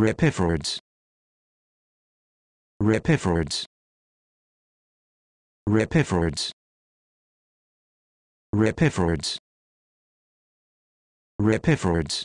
Ripiford's. Ripiford's. Ripiford's. Ripiford's. Ripiford's.